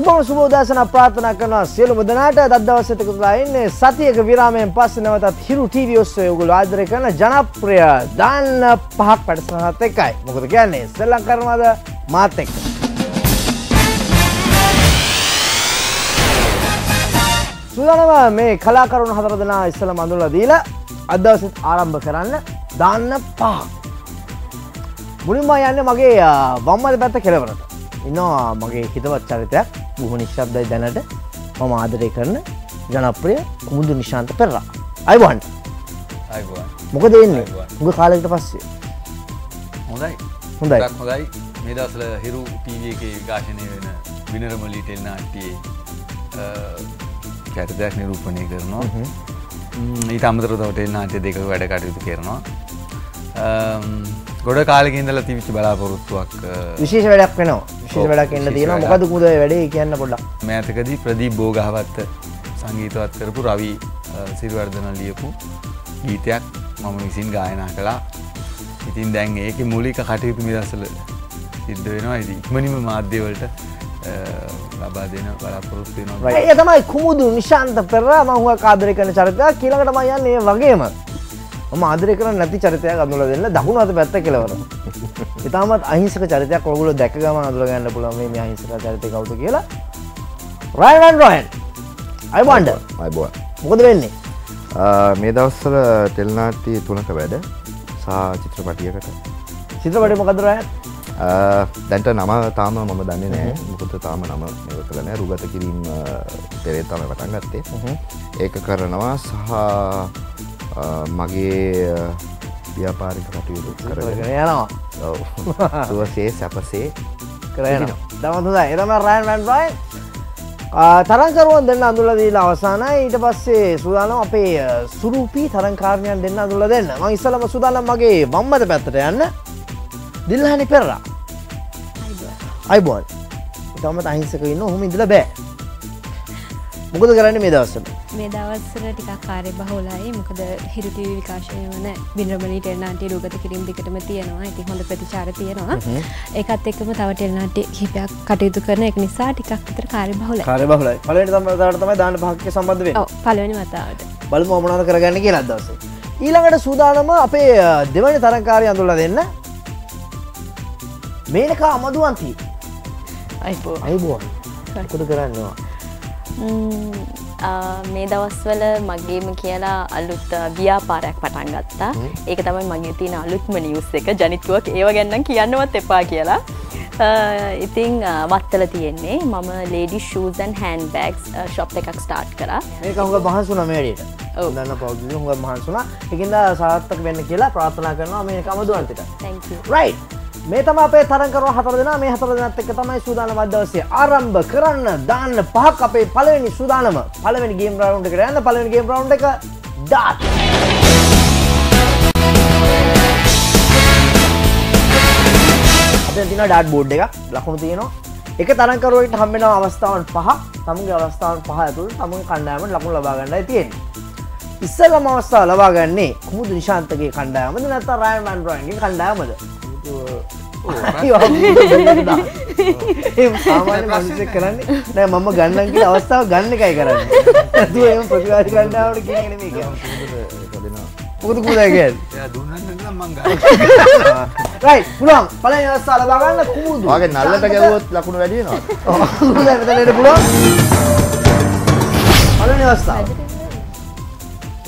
සුබම සුබෝදෑසන ප්‍රාථනා කරනවා සියලු මුදනාට දදවසතක තුලා ඉන්නේ සතියක විරාමයෙන් පස්ස නැවතත් හිරු ටීවී ඔස්සේ ඔයගොල්ලෝ ආදරය කරන ජනප්‍රිය දාන්න පහක් වැඩසටහනත් එක්කයි. මොකද කියන්නේ සෙල්ලම් කරනවද මාත් එක්ක. සූදානම මේ කලාකරුණු හතර දෙනා ඉස්සෙල්ලා මඳුල්ලා දීලා අද දවසෙත් ආරම්භ කරන්න දාන්න පහ. මුලින්ම යන්නේ මගේ වම්මද පැත්ත කෙලවරට. ඉන්නවා. මගේ හිතවත් චරිතයක් බොහොම නිශ්ශබ්දයි දැනට මම ආදරය කරන ජනප්‍රිය කුමුදු නිශාන්ත පෙරරා. අයිවන් අයිබෝන්. මොකද එන්නේ උග කාලෙකට පස්සේ. හොඳයි. හොඳයි. හොඳයි. මේ දවස්වල හිරු එක විකාශනය වෙන විනරමලි ටෙල් නාට්ටියේ චරිතයක් නිරූපණය කරනවා. ඊට අමතර තව ටෙල් නාට්‍ය දෙක වැඩ කටයුතු කරනවා ගොඩ කාලකින්දල තිවිච්ච බලාපොරොත්තුවක් විශේෂ වැඩක් වෙනවා. විශේෂ වැඩක් එන්න වැඩක්. මොකද කුද වැඩේ කියන්න පොඩ්ඩක්. මෑතකදී ප්‍රදීප් බෝගහවත්ත සංගීතවත් කරපු රවි සිරිවර්ධන ලියපු ගීතයක් මම විසින් ගායනා කළා. ඉතින් දැන් ඒක මූලික කටයුතු මිදසල සිද්ධ වෙනවා. ඉති ඉක්මනිම මාධ්‍යවලට ලබා දෙන බලාපොරොත්තු වෙනවා. ඒ තමයි කුමුදු නිශාන්ත පෙරරා මම හුඟක් ආදරය කරන චරිතයක්. ඊළඟට මම යන්නේ ඒ වගේම ආදරය කරන්නේ නැති චරිතයක් අඳුරලා දෙන්න. දකුණු අත පැත්ත කෙලවර. ඉතාමත් අහිංසක චරිතයක්. ඔයගොල්ලෝ දැක ගමන් අඳුර ගන්න පුළුවන් මේ අහිංසක චරිතය කවුද කියලා. Ryan Ryan wonder. අයිබෝ මොකද වෙන්නේ? මේ දවස්සල ටෙල්නාට්ටි තුනක වැඩ. සා චිත්‍රපටියකට. චිත්‍රපටය මොකද රයන්? දැන්ට නම තාම මම දන්නේ නෑ මුකුත තාම නම කළනෑ රුගත කිරීම පෙරේ තම පටන් ගත්තේ. ඒක කරනවා සහ මගේ ව්‍යාපාරික කටයුතු කරගෙන යනවා. ඔව්. සුවසේ සැපසේ කරගෙන දමත් හොඳයි. එතම රයන් රයන් රයන් තරංකරුවන් දෙන්න අඳුල්ලා දීලා අවසානයි ඊට පස්සේ සූදානම් අපේ සුරූපී තරංකාරණයන් දෙන්න අඳුල්ලා දෙන්න. මම ඉස්සලම සූදානම් මගේ වම්මද පැත්තට යන්න. දිල්හනි පෙරරා. අයිබෝන්. තමත් අහිංසක ඉන්න ඔහොම ඉඳලා බෑ. මොකද කරන්නේ මේ දවස්වල? මේ දවස්සල ටිකක් කාරය බහෝලායි මොකද හිරුටී විකාශය වන බිනරමලි ටෙල්නාටේ රූගත කිරීම දිකටම තියෙනවා ඉති හොඳ ප්‍රතිචාර තියෙනවා ඒකත් එක්කම තව ටෙල්නාටේ හිපයක් කටයුතු කරන එක නිසා ටිකක් විතර කාරය බහුල කාර්ය බහුලයි. දාට තමයි දාන්න පහක්ක සම්බන්ධ. ඔව් පලවනි වතාවට බලමු මොනවද කරගන්න කියලා දවසේ. ඊළඟට සූදානම අපේ දෙවනි තරංකාරය අඳුල්ලා දෙන්න. මේනකා අමදුවන්ති. අයිපෝ අයිබෝන්. මොකද කරන්නවා? මේ දවස්වල මගේම කියලා අලුත් ව්‍යාපාරයක් පටන් ගත්තා. ඒක තමයි මගේ තියෙන අලුත්ම නිවස් එක. ජනිත්තුවක් ඒව ගැන්නම් කියන්නවත් එපා කියලා. ඉතිං වත්තල තියෙන්නේ මම lady shoes and hand bags shop එකක් ස්ටාර්ට් කරා. මේක හුඟ මහන්සුන මේඩට. දන්න පෞද්ගල හුඟ මහන්සුනා එකද සාර්ථක වෙන්න කියලා ප්‍රාථනා කරනවා මේ කමදුවන්තිට රයි් මේ තම අපේ තරකර හතර දෙනා. මේ හතර දෙනත් එක තමයි සූදාන මදවසේ ආරම්භ කරන්න දාන්න පහක් අපේ පළවෙනි සූදානම. පළවෙනි ගේම් රවුන්් එක යන්න. පළවෙනි ගේම් රවුන්් එක ඩාට් අපේ තින ඩාට් බෝඩ් එක ලකුණු තියෙනවා. එක තරකරුවට හම්බෙන අවස්ථාවන් පහ තමුගේ අවස්ථාවන් පහ ඇතුළ තමුගේ කණ්ඩායමට ලකුණු ලබාගන්නයි තියෙන ඉස්සල්ලම අවස්ථාව ලබාගන්නේ කුමුදු නිශාන්තගේ කණ්ඩායමද නැත රයන් මන්රන්ගේ කණ්ඩායමද? සාමාන්‍ය මනුසෙක් කරන්නේ නෑ මම ගන්නන්ගේ අවස්ථාව ගන්න එකයි කරන්න. ඇතුව එම ප්‍රතිවාදි කණ්ඩාවට කියන මේ පුද කුදගල් එයා දුන්නන්න නම් මං ගන්න. රයි පුළුවන්. පල අවස්ථා ලබාගන්න කුමුදු වගේ නල්ලට ගැවුවොත් ලකුණු වැඩියනවා මෙතනට පුළුවන්. පලනි අවස්ථාව.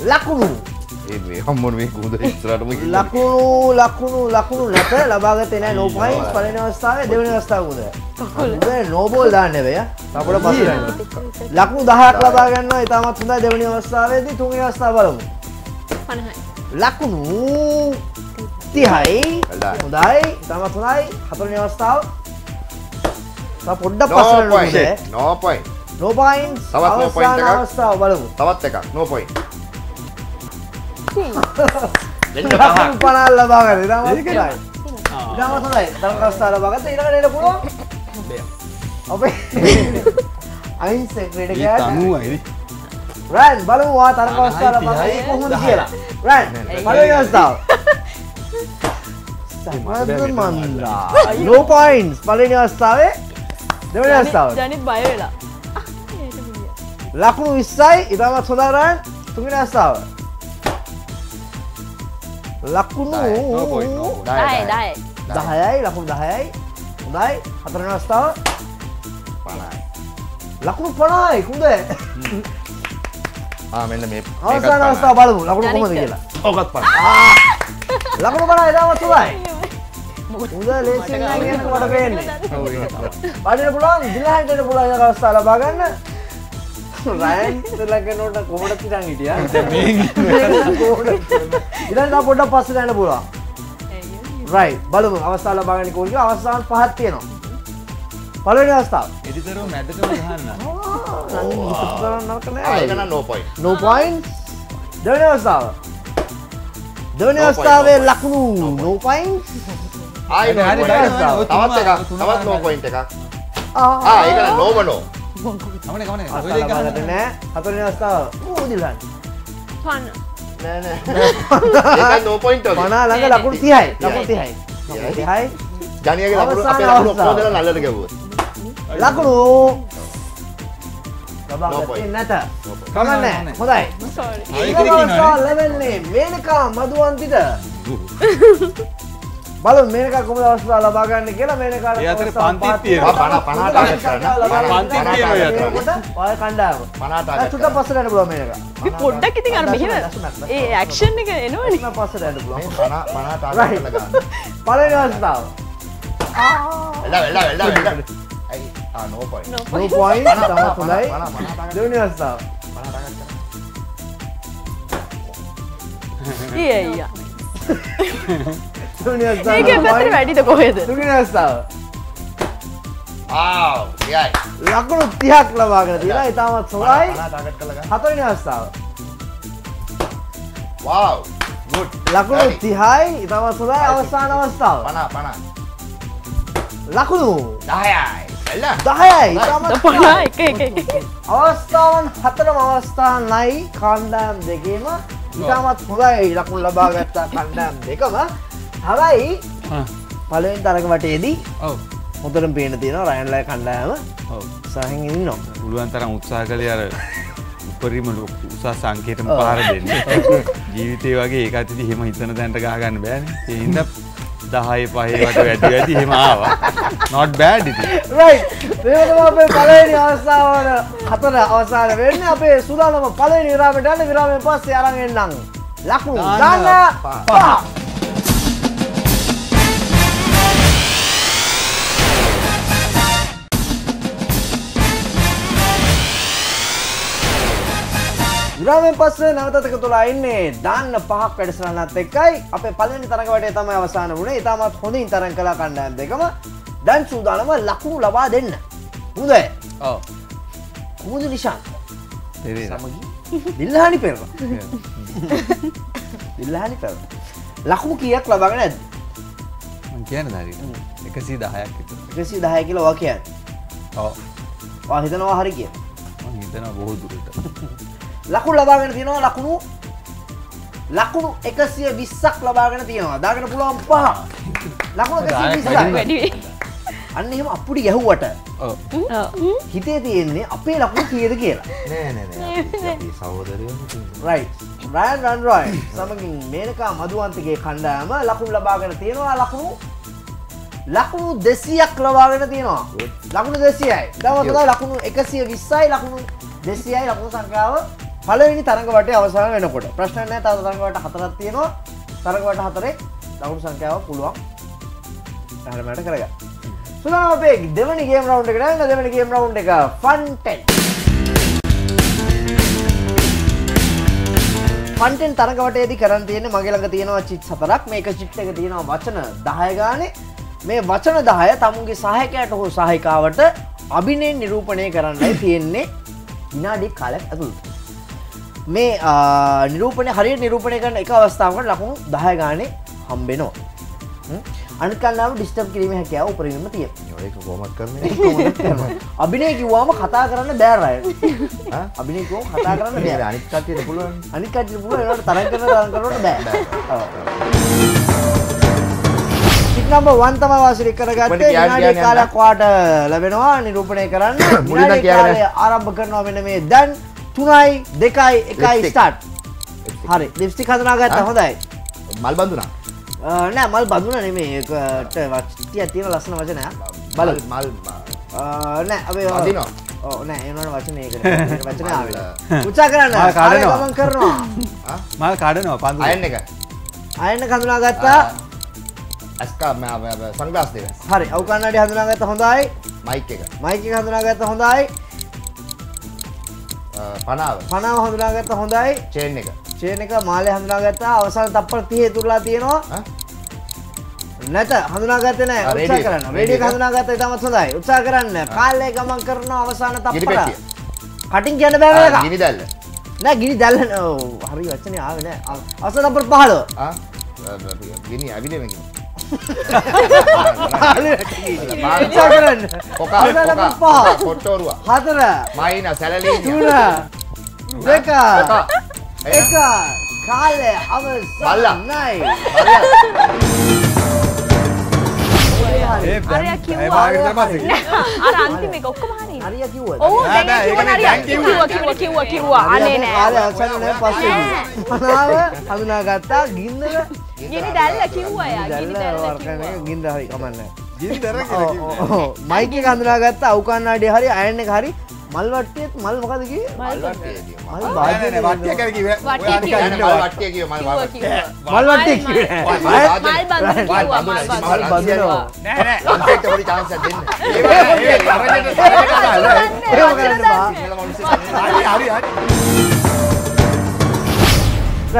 ලකුණු ඒ හම්මුණ මේ කුද ඉස්රටම ලකුණු ලකුණු ලකුණු නැත. ලබාගත නෑ නෝපයි පලන අවස්ථාව දෙවනි අවස්ථාවකුද නෝබෝල් දාන්න වෙය අපට පසරන්න ලකුණු දහයක් ලබාගන්න ඉතාමත් හොඳ දෙවනි අවස්ථාවේදී තුන්ගනි අවස්ථාව බලමු. පණහයි. ලකුණු තිහයි. හොඳයි. හොඳයි. ඉතාමත් හොඳයි. හතරනි අවස්ථාව. තව පොඩ්ඩක් පස්සට නෝපොයි නෝපයින් තවත් no point අවසාන එකක්. අවස්ථාව බලමු. තවත් එකක්. නෝපොයි ලකුණු පනල් ලබාගන්න ඉතාමත් හොඳයි ඉතාමත් හොඳයි තරක අවස්ථාව ලබාගත්ත ඊළඟට එන්න පුළුවන් අපේ අයින්ස ක්‍රඩකයට තනුවයි රෑන් බලමවා තරක අවස්ථාව ලබාගන්න කොහොමද කියලා රෑන් පළවෙනි අවස්ථාව සමද මන්දා නෝ පොයින්ස් පළවෙනි අවස්ථාවේ දෙවනි අවස්ථාව ජනිත් බය වෙලා ලකුණු විස්සයි ඉතාමත් හොඳරන් තුමිනි අවස්ථාව ලකුණු දහයයි ලකුණු දහයයි හොඳයි හතරන අවස්ථාව ලකුණු පණයි කුද ආ මෙන්න මේ අවසාන අවස්ථාව බලමු ලකුණු කොමද කියලා ඕකත් පන ලකුණු පණ ඉතාමත් හොඳයි උද ලේසියෙන් කියන මට පේන්නේ පඩින පුළුවන් දිලහන්ටට පුළුවන් අවස්ථාව ලබා ගන්න රයන් ලගනට කොමට තිරන් හිටිය ඉරන් පොඩ්ඩ පස්ස යන්න පුළුවන් රයි බලමු අවස්ථාව ලබාගන්න කෝල්ගේ අවස්ථාවන් පහත් තියෙනවා පලවෙනි අවස්ථාව එඩිතරෝ මැදටම ගහන්න ආයකන නෝපොයි නෝ පොයින් දෙවනි අවස්ථාව දෙවනි අවස්ථාවේ ලකුණු නෝ පයින් ආය තවත් එක තවත් නෝපොයින්ට එකක්. ආ ඒකන නෝමනෝ කමන කමන අවස්ථාවට නෑ. හතරනි අවස්ථාව. ූදිලන් පන්න නෑ නෑ. නෝපොයින්ට පනා ළඟ ලකුණු තියයි. ලකුණු තියයි. තිහයි ජනයගේ ලකුණු අපේ ලකුණු. ඔක්කොම දෙනා නල්ලට ගැව්වා? ලකුණු. නැත. කමන්න හොඳයි. සෝරි ඊළඟ අවස්ථාව ලැබෙන්නේ මේනකා මදුවන්තිට බලු මේනක කොම අවස්ථාව ලබා ගන්න කියලා මේනකාට ඒ අතරේ අවස්ථාව පන්තිත් පහක් තියෙනවා. තියෙනවා. පණ- පණ ටාගට් කරන්න. ලබා ගන්න. පන්තිත් තියෙනවා ඒ අතරේ. මේනකොට ඔය කණ්ඩායම. පනාට දැන් චුට්ටක් පස්සට යන්න පුළුවන් මේනක. පොඩ්ඩක් ඉතින් අර මෙහෙම ඒ ඇක්ෂන් එක එනවනේ චුට්ටක් පස්සට යන්න පුළුවන්. පන පනාට Right. ගන්න පළවෙනි අවස්ථාව. වෙලා වෙලා වෙලා වෙලා ඇයි ආ නෝපොයින්ට No point. පණ, තමත් පණ, හොඳයි. පණ, පණ, පණ, දෙවෙනි අවස්ථාව. ඒ අයියා දෙවෙනි අවස්ථාව. ඒක no පැත්තට point. වැඩිද කොහෙද තුන්වෙනි අවස්ථාව. ආව් යයි ලකුණු 30ක් ලබාගෙන තියෙනවා. ඉතාමත් හොඳයි. පණ ටාගට් කරලා ගන්න හතරවෙනි අවස්ථාව. වාව් ගුඩ් ලකුණු 30යි. ඉතාමත් හොඳයි. අවසාන අවස්ථාව. පණ පණ ලකුණු 10යි එල්ලා 10යි. ඉතාමත් පනා හොඳයි. එක එක එක අවස්ථාවන් හතරම අවස්ථානයි කණ්ඩායම් දෙකේම ඉතාමත් හොඳයි ලකුණු ලබා ගත්තා කණ්ඩායම් දෙකම හැබැයි පළවෙනි තරග වටේදී ඔව්. හොඳටම පේන තියෙනවා රයන්ලයි කණ්ඩායම සහන් ඉන්නවා. පුළුවන් තරම් උත්සාහ කළේ අර උපරිම උසස් සංකේතම. පහර දෙන්න. ජීවිතය වගේ ඒකත් ඉතින් එහෙම හිතන තැනට ගහගන්න බෑනේ. ඒ හින්දා 10 5 වට වැඩි වැඩි එහෙම ආවා. Not bad ඉතින්. රයි් ඒකම අපේ පළවෙනි අවස්ථාවන හතර අවසාන වෙන්න අපේ සුදානම පළවෙනි විරාමයට යන විරාමයෙන් පස්සේ අරන් එන්නම්. ලකුණු දාන්න දාන්න විරාමෙන් පස්සේ නැවතතක තුලා ඉන්නේ දාන්න පහක් වැඩසටහනත් එක්කයි අපේ පළවෙනි තරඟ වටේ තමයි අවසාන වුණේ. ඊටමත් හොඳින් තරඟ කළා කණ්ඩායම් දෙකම. දැන් සූදානම ලකුණු ලබා දෙන්න. ඔව් කොහොමද නිශාන්? දිල්හානි පෙරවා. දිල්හානි පෙරවා. ලකුණු කීයක් නැද්ද? මං කියන්නේ හරියට 110ක් විතර 110 කියලා ඔයා කියන්නේ. හිතනවා හරි කියලා. මං හිතනවා බොහෝ දුරට ලකුණු ලබාගෙන තියෙනවා ලකුණු ලකුණු 120ක් ලබාගෙන තියෙනවා. දාගෙන පුළුවන් පහ. ලකුණු 120ක්. වැඩි වෙයි. අන්න එහෙම අපුඩි ගැහුවට. හිතේ තියෙන්නේ අපේ ලකුණු කීයද කියලා. නෑ නෑ නෑ අපි- අපි සහෝදරයෝ රයිට්. රයන් රන්රොයි සමගින් මේනකා මදුවන්තගේ කණ්ඩායම ලකුණු ලබාගෙන තියෙනවා ලකුණු ලකුණු 200ක් ලබාගෙන තියෙනවා. ලකුණු 200යි. ඊට පස්සේ ලකුණු 120යි ලකුණු 200යි ලකුණු සංඛ්‍යාව පළවෙනි තරඟ වටේ අවසාන වෙනකොට. ප්‍රශ්න නැහැ තව තරඟ වට හතරක් තියෙනවා. තරඟ වට හතරේ ලකුණු සංඛ්‍යාව පුළුවන්. හැරමට කරගන්න. සුදානම් අපේ දෙවනි ගේම් රවුන්ඩ් එකට යන්න දෙවනි ගේම් රවුන්ඩ් එක ෆන් 10. කන්ටෙන් තරගවටේදී කරන්න තියෙන මගේ ළඟ තියෙනවා චිට් හතරක් මේක චිට් එක තියෙනවා වචන 10 ගානේ මේ වචන 10 තමුන්ගේ සහායකයාට හෝ සහායිකාවට අභිනයෙන් නිරූපණය කරන්නයි තියෙන්නේ විනාඩි කාලයක් ඇතුළත මේ නිරූපණය හරියට නිරූපණය කරන එක අවස්ථාවකට ලකුණු 10 ගානේ හම්බෙනවා. හ්ම්? අනිත් කන්නාම ඩිස්ටර්බ් කිරීමේ හැකියාව උපරිමම තියෙනවා. ඒක කොහොමත් කරන්නේ? අභිනය කිව්වාම කතා කරන්න බෑ රය. ආ? අභිනය කිව්වම කතා කරන්න බෑ. අනිත් කට්ටියට පුළුවන්. පුළුවන් ඒවට තරංග කරන තරංග කරනවට බෑ. 1 තමයි වාසිරි ඔබට කරගත්තේ කියන්න විනාඩි කියන්න කාලයක් වාට ලැබෙනවා නිරූපණය කරන්න. කාලය ආරම්භ කරනවා මෙන්න මේ දැන් 3යි 2යි 1යි Lipstick. ස්ටාර්ට් හරි ලිප්ස්ටික් හඳුනාගත්තා ආ. හොඳයි. මල් බඳුනා? නෑ මල් බඳුන නෙමේ ඒකට වචටියක් තියෙන ලස්සන වචනයක්. බලමු. මල් නෑ අපේ වදිනවා? ඕ නෑ ඒනට වචන වචන උත්සාහ කරන්න. මල් කාලය කඩනවා. ගමන් කරනවා. මල් කඩනවා පන්දු අයන් එක. අයන්න හඳුනාගත්තා ඇස්කා සංග්ලාස් දෙක. හරි අවු කන්නඩි හඳුනාගත්ත හොඳයි. මයික් එක. මයික හඳුනාගත්ත හොඳයි පනාව. පනාව හඳුනාගත්ත හොඳයි. චේන් එක. චේන එක මාලය හඳුනාගත්තා. අවසාන තප්පර 30 තුරලා තියෙනවා? නැත. උත්සාහ රේඩියෝ. කරන්න. රේඩියෝ. හඳුනාගත්තා ඉතාමත් හොඳයි. උත්සාහ කරන්න. කාලය ගමන් කරන අවසාන පෙට්ටිය කටින් කියන්න බෑ ආ, මේක ගිනි දැල්ල. නෑ ගිනි දැල්ල ඔව් හරි වචනේ ආවේ නෑ. අ- අවසාන තප්පර 15 ආ? ගිනි උත්සාහ කරන්න පහ කොට්ටෝරුව හතර මයින සැලලී තුන දෙක එක කාලය. භාගයට පස්සේ අර අන්තිම එක ඔක්කොම හරි හරිය කිව්වද ඔව් දැන් කිව්වා කිව්වේ. කිව්වා කිව්වා අනේ නෑ අවසන් නෑ පස්සේ. මනාව හඳුනාගත්තා ගින්දර ගිනි දැල්ල කිව්වා යා ගිනි දැල්ල දැල්ල වර්කන කිව්වා. එක ගින්දර හරි කමන්නේ. ගින්දර. මයික එක හඳුනාගත්තා අවුකන්නාඩිය හරි අයන්න හරි මල් වට්ටියත් මල් මොකද කිව්වේ? මල් වට්ටිය කිව්වේ. වට්ටිය කිව්වේ. වට්ටිය මල් වට්ටිය කිව්වා. මල් වට්ටිය. කිව්වේ. මල් බඳුන. කිව්වා මල් මල් බඳුන. බඳිනවා නෑ නෑ. ලංකේට පොඩි chance එකක් දෙන්න. ඒ වගේ- ඒ තරගෙට තරගෙට දාලා. ඒක කරන්න මිනිස්සු හරි හරි හරි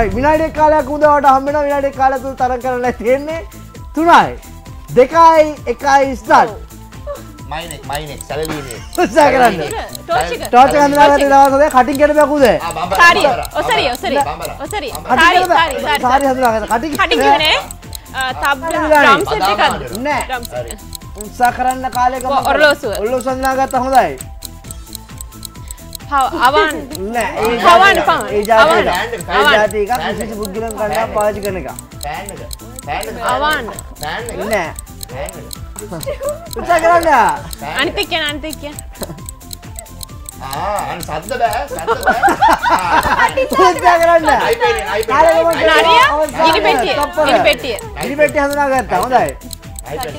විනාඩි කාලයක් උදවට හම්බෙන විනාඩි කාලය තුල තරම් කරන්න තියෙන්නේ තුනයි. දෙකයි එකයි. උත්සාහ කරන්න. ටෝච් එක ටෝච් එක. හඳුනාගත්තේ දවසද කටින් කෙට බැකුද. සාරි සාරි කෙට සෙට් උත්සාහ කරන්න කාලය ගමන් ඔ- ඔරලෝසුව. ඔරලෝසුව හඳුනාගත්ත හොඳයි කණ්ඩායම් පාවිච්චි කරන එක ෆෑන් එක. ෆෑන් එක. අවන්. නෑ. උත්සාහ කරන්න ෆෑන් එක. අනිත් එක්ක අනිත් එක්ක ආ අන්න සද්ද බෑ සද්ද බෑ. ආ. උත්සාහ කරන්න ගිනි පෙට්ටිය තප්පර. ගිනි පෙට්ටිය ගිනි පෙට්ටිය හඳුනාගත්තා හොඳයි වෙඩි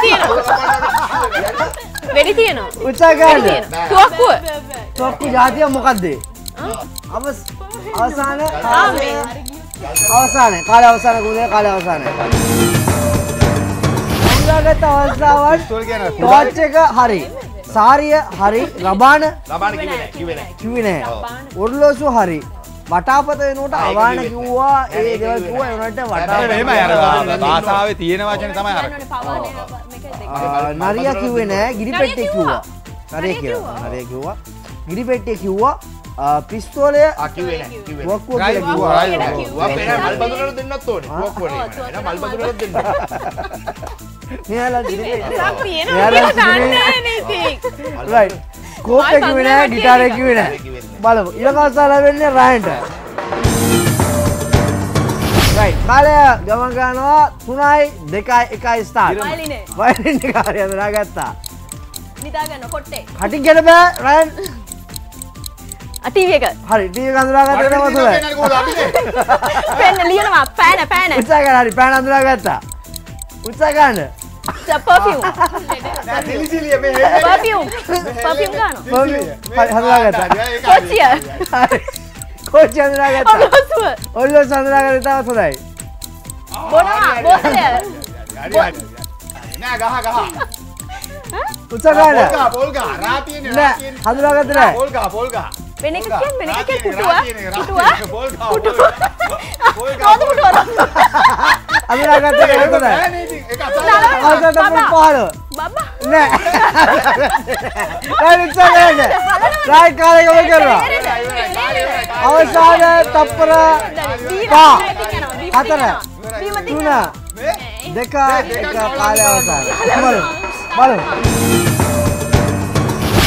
තියෙනවා වෙඩි තියෙනවා උත්සාහ කරන්න. තුවක්කුව තොක්කු ජාතිය මොකක්ද අවස් අවසාන කාලය. අවසානය කාලය අවසාන කුදේ කාලය අවසානය හඳුනාගත්ත අවස්ථාවන් ටෝච් එක හරි. සාරිය හරි. රබාන ලබාන කිව්වේ නෑ. කිව්වේ නෑ. කිව්වේ නෑ. ඔර්ලෝසු හරි වටාපත ඒක අවාන කිව්වේ. ඒ දේවල් කිව්වේ අර වටාපත භාෂාවේ තියෙන වචන තමයි නරිය කිව්වේ නෑ ගිරි පෙට්ටිය කිව්වා. නරිය කියලා නරිය කිව්වා. ගිරි පෙට්ටිය කිව්වා. පිස්තෝලය ආ කිව්වේ නෑ කිව්වේ නෑ. වක්කුව රයි කියලා කිව්වා, රයි කිව්වා කිව්වා. වා පේන මල් බඳුනට දෙන්නත් ඕනේ. කුවක් වනේ. මල් බඳුනට දෙන්න. මෙයාලා දිනේ තියෙනවා බලමු. අවස්ථාව ලැබෙන්නේ රයන්ට. රයිට් කාලය ගමන් කරනවා 3යි 2යි 1යි ස්ටාර්ට් වයලිනේ. හරි හඳුනාගත්තා. නිදාගන්න කොට්ටේ. කටින් ගෙට බෑ රයන්. අටීවි එක. හරි ටීවී හඳුනාගත්තා තමයි තුනයි පෙන්න ලියනවා පෑන පෑන. උත්සාහ කරන්න හරි පෑන හඳුනාගත්තා. උත්සාහ කරන්න පර්ෆියුම් සිලිසිලිය මේ පර්ෆියුම් පර්ෆියුම් ගන්නවා හරි හඳුනාගත්තා කොච්චිය හරි කෝච්චි හඳුනාගත්තා ඔලොස්සුව ඔල්ලෝස් හඳුනාගත්තා තමයි හොඳයි බොනවා බෝතලය නෑ ගහ ගහ උත්සාහ පොල් කරන්න ගහ පොල් ගහ රා තියෙන්නේ රා නෑ තියෙන්නේ හඳුනාගත්තේ නෑ පොල් ගහ පොල් ගහ වෙන එක කියන්න වෙන රා එක තියෙන්නේ, කුටුව රා තියෙන්නේ, රා කුටුව තියෙන්නේ, පොල් ගහ පොල් ගහ පොල් ගහ රෝද පොල් කුටුව හඳුනාගත්තේ නෑ ගහ. හොඳයි නෑ නේද? ඒක අතල්ලා. අවසන් තප්පර පහළ බබා නෑ. රයිට් උත්සාහ කරන්න රයිට් කාලය ගමන් කරනවා අවසාන තප්පර පහ හතර තුන. දෙක එක කාලය අවසාන බලමු. බලමු.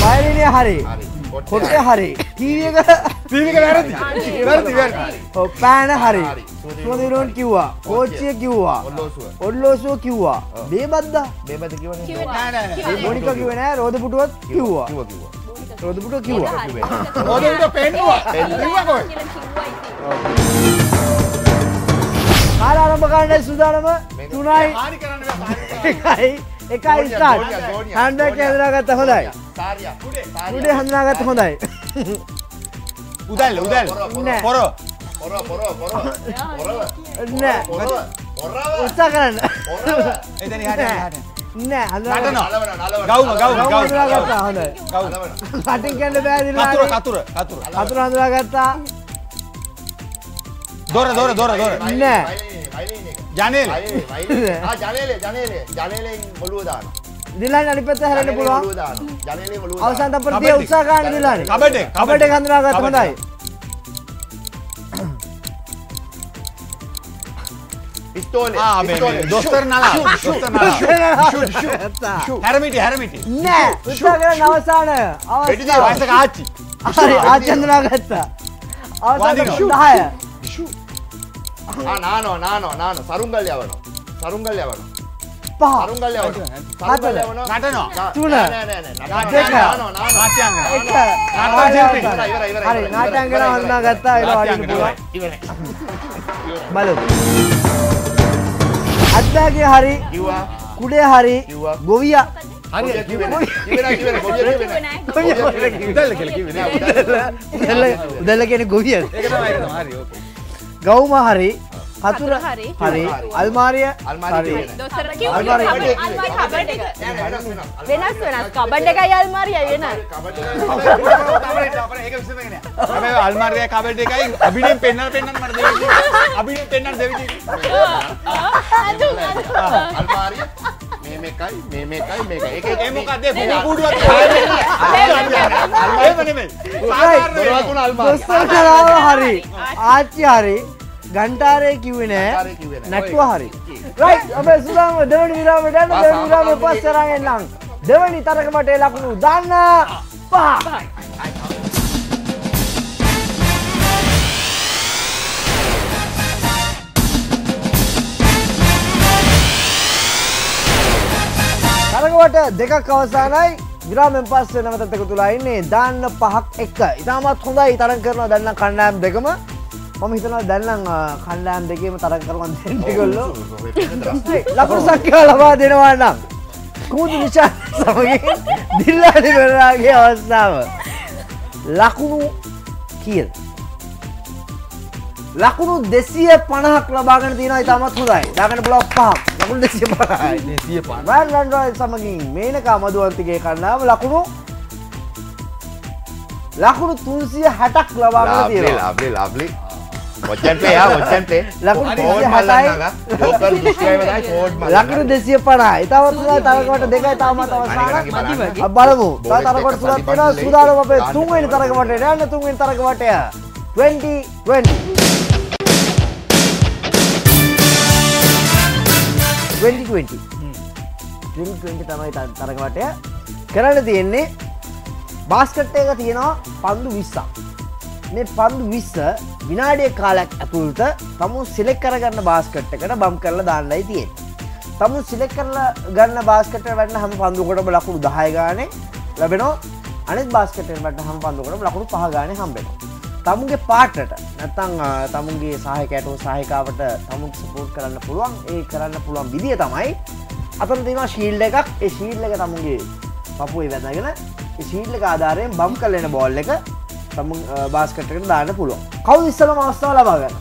වයලිනේ හරි කොට්ටේ හරි. ටීවක තීවික වැරදි. වැරදි වැරදි. පෑන හරි. හරි. සුමදිරුවන් කිව්වා කෝච්චිය කිව්වා. ඔල්ලෝසුව. කිව්වා. බේබද්දා බේබද කිව්වනේ. නෑ නෑ නෑ. මොනික කිව නෑ රෝධ පුටුවත් කිව්වා. කිව්වා කිව්වා. රෝධ පුටුව කිව්වා. ඔදට පෙන්වා ආරම්භ කරන්න සුදානම. තුනයි. හානි කරන්න බෑ, එකයි ගෝනියා. හන්ඩක් හඳුනාගත්ත හොඳයි. උඩේ හඳුනාගත්ත හොඳයි. උදැල් නෑ. පොර පොර පොර පොර. පොරව. නෑ. උත්සා කරන්න. එතන හට නෑ. ගෞම ගවුම ගෞම හඳුනාගත්තා හොඳයි. නලවන. කටින් කැන්න බෑදිලා කතුර කතුර කතුර. හතුර හඳුනාගත්තා දොර දොර දොර දොර. නෑ. ජනේල ජනේලේ ජනේලේ. ජනේලෙන් ඔළුව දානවා. දිලන්න අනිත් පැත්ත හැරෙන්න පුළුවන්. ජනේලෙන් ඔළුව අවසන්. තප්පර 30 උත්සාහ ගන්න දිලන්නේ කබඩ් කබඩ්. හඳුනාගත්ත හොඳයි. පිස්තෝලේ. ආ මේ. දොස්තර නලා දොස්තර නලා හැරමිටි හැරමිටි නෑ උත්සාහ කරන්න අවසාන අවස්ථාව දානවා. වයසක ආච්චි හරි ආචන්දනා ගත්තා අවසාන වඳිනවා. 10 ආ නානවා නානවා නානවා. සරුංගල් යවනවා. සරුංගල් යවනවා. පහ සරුංගල් යවනවා. හතර. සරුංගල් යවනවා. නටනවා නා- තුන. නෑ නෑ නෑ නෑ. දෙක. නානවා නානවා. නාට්‍යංගන එක නාට්‍ය ශිල්පී. ඉවරයි, ඉවරයි, ඉවරයි, හරි ඉවරයි, නාට්‍යංගන ඉවරයි, හඳුනා ඉවරයි. ගත්තා ඒක නාට්‍යංගන වඩින්න ඉවරයි. පුළුවන් බලමු අත්දාගේ හරි කිව්වා. කුඩේ හරි කිව්වා. ගොවියා හරි කිව්වේ නෑ. කිව්වේ නෑ, කිව්වේ නෑ. ගොවියා කිව්වේ නෑ. ගොවියා කිව්වේ නෑ. උදැල්ල කියලා කිව්වේ නෑ උදැල්ල උදැල්ල කියන්නේ ගොවියද ඒක තමයි ඒක තමයි හරි ඕකේ ගවුම හරි හතුර හරි. හරි අල්මාරිය අල්මාරිය හරි. කිව්වේ නෑ. දොස්තර අල්මාරිය අල්මාරිය කබඩ් එක. නෑ, නෑ, වෙනස් වෙනස්. වෙනස් වෙනස් කබඩ් එකයි අල්මාරියයි වෙනස්. හැබැයි අල්මාරිය කබඩ් එකයි අබිඩෙන් පෙන්නන්න පෙන්නන්න මට දෙවිදි අබිඩෙන් පෙන්නන්න දෙවිදි අල්මාරිය මේ මේකයි මේ මේකයි මේකයි. ඒක ඒ මොකද පුඩු කුඩුවක් නෙමෙයි. අල්මාරිය. දොස්තර කලාව හරි. ආච්චි හරි. ගන්ටාරය කිව්වේ නෑ. ගන්ටාරය කිව්වේ නෑ. නැට්ටුව හරි. රයිට් අපේ සුදාම දෙවනි විරාමයට යන්න දෙවනි විරාමය පස්සේ අරන් එන්නම් දෙවනි තරගමට ඒ ලකුණු දාන්න. පහ තරගවට දෙකක් අවසානයි විරාමෙන් පස්සේ නැවතත් එකතු වෙලා ඉන්නේ දාන්න පහක් එක්ක. ඉතාමත් හොඳයි තරඟ කරනවා දැන් නම් කණ්ඩායම් දෙකම. මම හිතනවා දැන් නම් කණ්ඩායම් දෙකේම තරඟ කරවන් දෙන්න ඒගොල්ලෝ. ලකුණු සංඛ්‍යාව ලබා දෙනවා නම් කුමුදු නිශාන් සමගින් දිල්ලාඩි පෙරරාගේ අවස්ථාව. ලකුණු කීයද? ලකුණු 250ක් ලබාගෙන තියෙනවා ඉතාමත් හොඳයි. දාගන්න පුළුවන් පහක්. ලකුණු 250යි. 250. රයන් රන්ඩෝයි සමගින් මේනකා මදුවන්තිගේ කණ්ඩායම ලකුණු ලකුණු 360ක් ලබාගෙන Lovely, තියෙනවා. lovely, lovely. Watch and play, ah, watch and play. ලකුණු Forward 360යි. මල්ලන්නගා. Joker දෘෂ්ටියයි වෙලායි forward මල්ලන්නගා. ලකුණු 250යි. ඉතාමත් හොඳයි තරගවට දෙකයි තාමත් අවසාන. බලමු. සල්ලි වෙනවා. පන්සලේ සූදානම් අපේ තුන්වෙනි. තරගවටට යන්න තුන්වෙනි තරගවටය. 2020 2020 2020 තමයි තරගවටය. කරන්න තියෙන්නේ බාස්කට් එක තියෙනවා පන්දු විස්සක්. මේ පන්දු විස්ස විනාඩිය කාලයක් ඇතුළට තමුන් සිලෙක් කරගන්න බාස්කට් එකට බම් කරලා දාන්නයි තියෙන් තමුන් සිලෙක් කරලා ගන්න බාස්කට වැන්න හම පන්දුකොටම ලකුණු දහය ගානේ ලැබෙනෝ අනිත් බාස්කටෙන් වැට හම පන්දුකොට ලකුණු පහ ගානේ හම්බෙනවා තමුන්ගේ පාටට නැත්තං අ, තමුන්ගේ සාහකඇටෝ සාහිකාවට තමුන් සපෝට් කරන්න පුළුවන්. ඒ කරන්න පුළුවන් විදිිය තමයි අතන තිනවා ශීල්ඩ එකක්. ඒ ශීල්ල එක තමුන්ගේ පපුේ වැදගෙන ශීල්ල එක ආධාරයෙන් බම් කල්ලෙන බෝල්ල එක තමුන් බාස්කටකට දාන්න පුළුවන්. කවු ඉස්සල මස්ථාව ලබාගන්න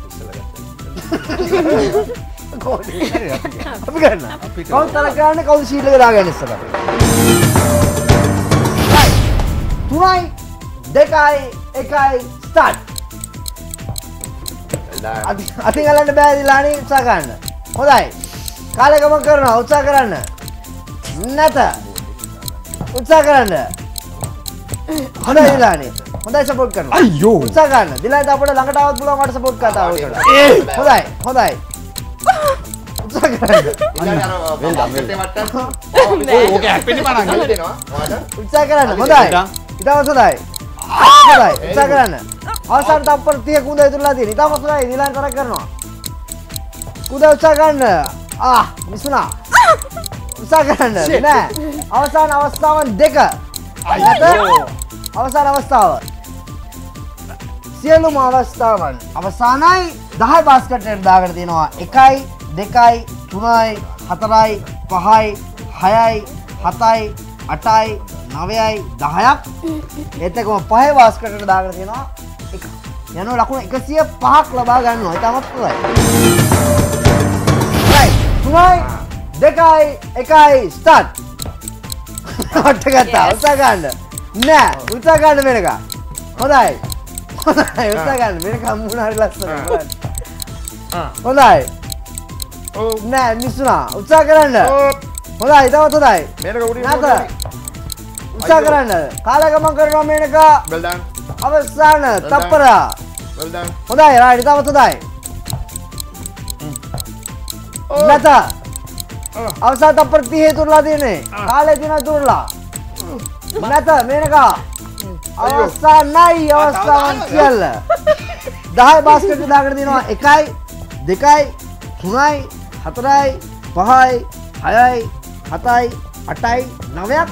අපි ගන්න? කවු තරකාන්න කවු ශීල්ලක දාගන්න ඉස්සල තුනයි දෙකයි එකයි ස්ටාට් අති ගලන්න බෑදිලානේ උත්සා ගන්න හොඳයි. කාලගම කරනවා උත්සා කරන්න. නැත. උත්සා කරන්න. හොඳ දිලානේ හොඳයි සපෝට් කරන අයියෝ. උත්සා ගන්න දිලා අපට ළඟටවත් පුළුවන් මට සපෝට් කතාව කරන්න හොඳයි හොඳයි. උත්සා කරන්න. ඕක හැපෙන්නේ පනන් දෙනවා. උත්සා කරන්න. හොඳයි. ඉතාවත් හොඳයි හොඳයි උත්සාහ කරන්න. අවසාන තප්පර 30 කුඳ ඉතුරුලා තියෙන. ඉතාම හොඳයි නිලන් තරක් කරනවා. කුඳ උත්සාහ කරන්න. ආ මිසුනා උත්සාහ කරන්න. නෑ. අවසාන අවස්ථාවන් දෙක. අවසාන අවස්ථාව. සියලුම අවස්ථාවන් අවසානයි. දහයි බාස්කට්ට දාගෙන තියෙනවා එකයි දෙකයි තුනයි හතරයි පහයි හයයි හතයි අටයි නවයයි දහයක්. එතකම පහ වාස්කටට දාගෙන තියෙනවා එක. යනු ලකුණ එකසිය පහක් ලබා ගන්නවා. ඉතාමත් පුලයි තුනයි. දෙකයි එකයි ස්ටාට් ඔට්ටගත්තා උත්සාගන්න නෑ. උත්සාගන්න වෙනක හොඳයි. හොඳයි. උත්සාගන්න වෙන කම්මුණහරි ලස්සන හොඳයි. නෑ මිස්සුනා උත්සා කරන්න. හොඳයි. ඉතමත් හොඳයි මේක උඩින් නැත උත්සා කරන්න. කාලගමන් කරනවා මේනක අවසාන තප්පර. හොඳයි රයිට් ඉතමත් හොඳයි. නැත. අවසා තප්පර 30 තුරලා තියෙන්නේ. කාලේ තියෙන තුරලා නැත මේනක අවසානයි අවස්ථාවන් සියල්ල. 10 බාස්කට් දාගෙන තියෙනවා 1යි 2යි 3යි 4යි 5යි 6යි 7යි 8යි 9ක්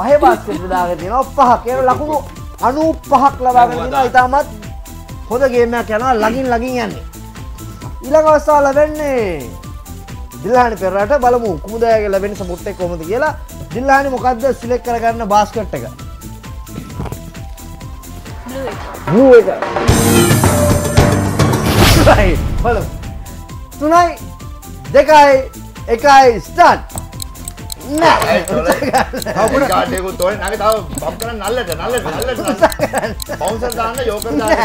පහේ බාස්කට් දාගෙන තියෙනවා. පහක් ඒ ලකුණු 95ක් ලබාගෙන තියෙනවා. ඉතාමත් හොඳ ගේම් එකක් යනවා. ළඟින් ළඟින් යන්නේ. ඊළඟ අවස්ථාව ලැබෙන්නේ දිල්හානි පෙරට බලමු. කුමුදයාගේ ලැබෙන සපොට් එක කොහොමද කියලා. දිල්හානි මොකද්ද සිලෙක්ට් කරගන්න බාස්කට් එක? බලමු. තුනයි දෙකයි එකයි ස්ටාර්ට් නෑ කාටයකුත් තෝරේ නගේ තව බම් කරන්න නල්ලට නල්ලට නල්ලට බවුන්සර් දාන්න යෝකර් දාන්න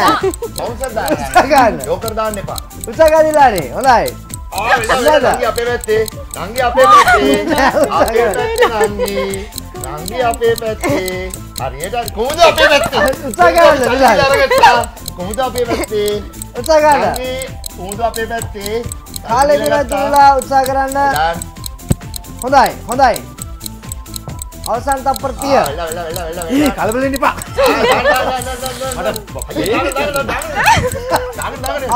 බවුන්සර් දාන්න යෝකර් දාන්න එපා උත්සාහ දිල්හානි හොඳයි වෙලා අපේ පැත්තේ නංගි අපේ පැත්තේ නංගි අපේ පැත්තේ හරියට කොහොමද අපේ පැත්තේ උත්සාහ ගන්න, නංගි විලාස. අරගත්තා. කොහොමද අපේ පැත්තේ උත්සාහ ගන්න නංගි කොහොමද අපේ පැත්තේ කාලේ දින තුලා උත්සාහ කරන්න. හොඳයි හොඳයි. අවසන් තප්පර 30 ආ, වෙලා වෙලා වෙලා වෙලා වෙලා කලබල වෙන්න එපා.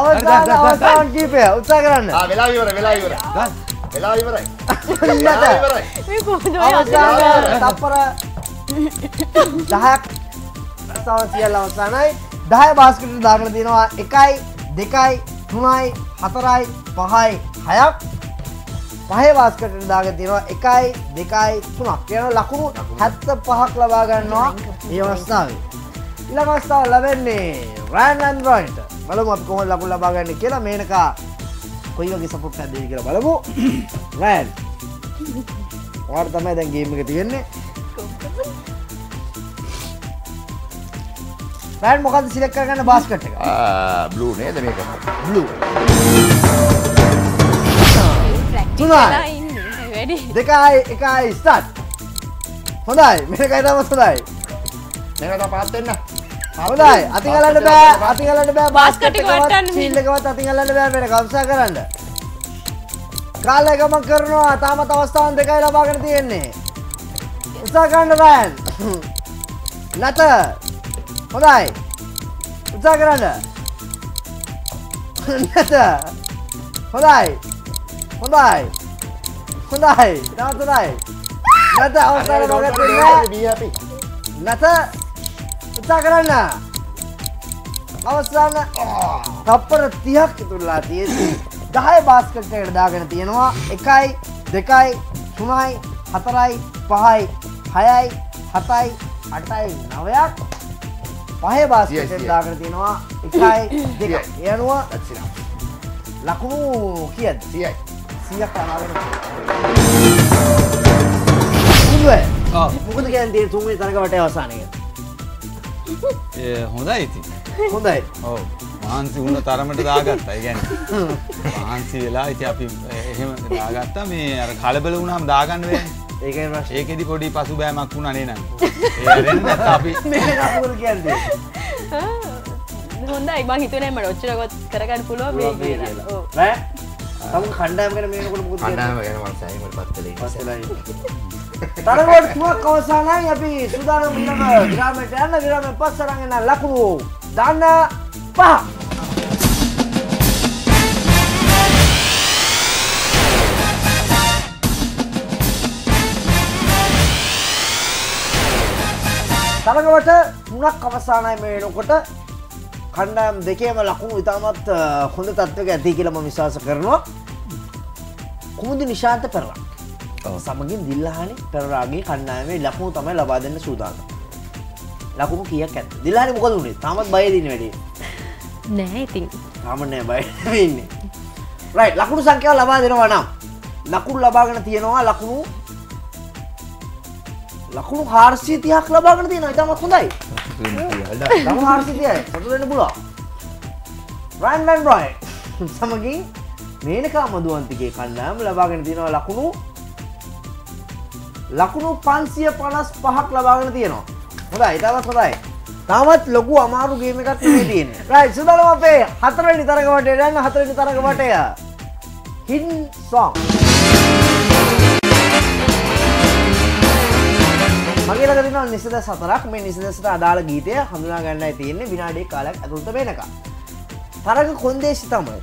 අවසාන අවසාන කීපය උත්සාහ කරන්න. වෙලා ඉවර වෙලා ඉවර වෙලා ඉවරයි. තප්පර 10ක් අවසාන සියල්ල අවසානයි 10 බාස්කට් දාගෙන තියෙනවා. 1යි 2යි 3යි 4යි 5යි 6ක් පහේ වාස්කටට දාගෙන තියෙනවා 1යි 2යි 3ක් කියන ලකුණු 75ක් ලබා ගන්නවා මේ අවස්ථාවේ. ඊළඟ අවස්ථාව ලැබෙන්නේ රෑන් ඇන්ඩ්‍රොයිඩ්ට බලමු අපි කොහොමද ලකුණු ලබා ගන්නේ කියලා මේනකා කොයි වගේ සපෝට් දෙන්නේ කියලා බලමු. රෑන් ඔයාලට තමයි දැන් ගේම් එක තියෙන්නේ. රෑන් මොකද්ද සිලෙක්ට් කරගන්න බාස්කට් එක? බ්ලූ නේද මේක? බ්ලූ තුනයි. දෙකයි එකයි ස්ටාර්ට් හොඳයි මේකයි තමයි හොඳයි මේක තව පාත් වෙන්න හොඳයි අතින් අල්ලන්න බෑ අතින් අල්ලන්න බෑ බාස්කට් බාස්කට් එක එකවත් සීල් එකවත් අතින් අල්ලන්න බෑ මේක කවුසා කරන්න කාලය ගමන් කරනවා තාමත් අවස්ථාවන් දෙකයි ලබාගෙන තියෙන්නේ උත්සාහ ගන්න රෑන් නැත හොඳයි උත්සාහ කරන්න නැත හොඳයි හොඳයි. හොඳයි. තවත් හොඳයි. නැත අවස්ථාව happy නැත උත්සා කරන්න. අවසාන තප්පර 30ක් ඉතුරුලා තියෙන්නේ 10 බාස්කට් එකකට දාගෙන තියෙනවා. 1යි 2යි 3යි 4යි 5යි 6යි 7යි 8යි 9ක් පහේ බාස්කට් සියයි, සියයි. දාගෙන තියෙනවා. 1යි 2යි සියයි. ඒ අනුව that's enough ලකුණු කීයද 100යි 100ක් අනාගෙන මුදුවේ මොකද කියන්නේ තියෙන තුන්වෙනි තරග වටේ අවසානයේ ඒ හොඳයි ඉතින් හොඳයි ඔව් මහන්සි වුණ තරමට දාගත්තා ඒ කියන්නේ මහන්සි වෙලා ඉතින් අපි එහෙම දාගත්තා මේ අර කලබල වුණාම දාගන්න වෙන්නේ ඒකයි ප්‍රශ්නේ ඒකෙදි පොඩි පසුබෑමක් වුණා නේ නං ඒ ඇරෙන්නේ නැත්නම් අපි මේක කපුල් කියන්නේ හොඳයි මං හිතුවේ මට ඔච්චර ගොත් කරගන්න පුළුවන් මේ කියලා. තම කණ්ඩායම ගැන මේනකොට මොකද අන්නාම ගැන මම සෑහීමට පත් ඉන්නේ. තරගවට තුනක් අවසානයි. අපි සූදානම් වෙනවා විරාමයට යන්න. විරාමයෙන් පස්සේ අරන් එන ලකුණු දාන්න පහ. තරගවට තුනක් අවසානයි මේ කණ්ඩායම් දෙකේම ලකුණු ඉතාමත් හොඳ තත්වක ඇති කියලා මම විශ්වාස කරනවා. කුමුදු නිශාන්ත පෙරලා සමගින් දිල්ලහනි පෙරරාගේ කණ්ඩායමේ ලකුණු තමයි ලබා දෙන්න සූදානම්. ලකුණු කියක් ඇත්ත දිල්ලහනි මොකද උනේ? තාමත් බය දින වැඩි. නෑ ඉතින්. තාම නෑ බය ඉන්නේ. රයිට් ලකුණු සංඛ්‍යාව ලබා දෙනවා නම්. ලකුණු ලබාගෙන තියෙනවා ලකුණු. ලකුණු 430ක් ලබාගෙන තියෙනවා. ඉතාමත් හොඳයි ලකුණු 430යි සතුටු වෙන්න පුළුවන් රයින් රයින් රයින් සමගින් මේනකා මදුවන්තිගේ කණ්ඩායම ලබාගෙන තියෙනවා ලකුණු ලකුණු 555ක් ලබාගෙන තියෙනවා හොඳයි ඉතාමත් හොඳයි තාමත් ලොකු අමාරු ගේම එකක් නෙමෙයි තියෙන්නේ රයිට් සුදලම අපේ හතරවෙනි තරග වටේට යන්න හතරවෙනි තරග වටය හින් සොං මගේ ළඟ තියෙනවා නිසදස් හතරක් මේ නිසදසට අදාළ ගීතය හඳුනා ගන්නයි තියෙන්නේ විනාඩි කාලයක් ඇතුළත වෙනකම්. තරග කොන්දේසි තමයි.